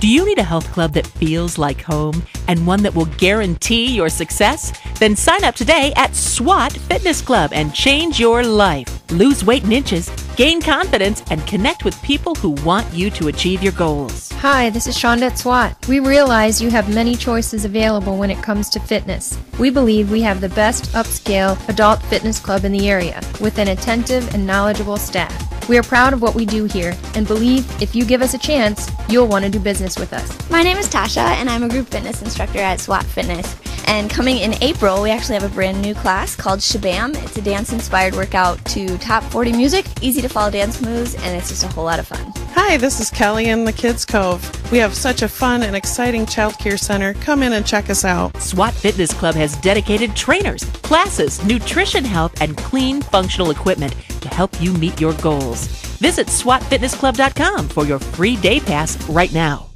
Do you need a health club that feels like home and one that will guarantee your success? Then sign up today at SWAT Fitness Club and change your life. Lose weight in inches, gain confidence, and connect with people who want you to achieve your goals. Hi, this is Shonda at SWAT. We realize you have many choices available when it comes to fitness. We believe we have the best upscale adult fitness club in the area with an attentive and knowledgeable staff. We are proud of what we do here and believe if you give us a chance, you'll want to do business with us. My name is Tasha, and I'm a group fitness instructor at SWAT Fitness. And coming in April, we actually have a brand new class called SH'BAM. It's a dance inspired workout to top 40 music, easy to follow dance moves, and it's just a whole lot of fun. Hi, this is Kelly in the Kids Cove. We have such a fun and exciting child care center. Come in and check us out. SWAT Fitness Club has dedicated trainers, classes, nutrition help, and clean functional equipment to help you meet your goals. Visit SWATFitnessClub.com for your free day pass right now.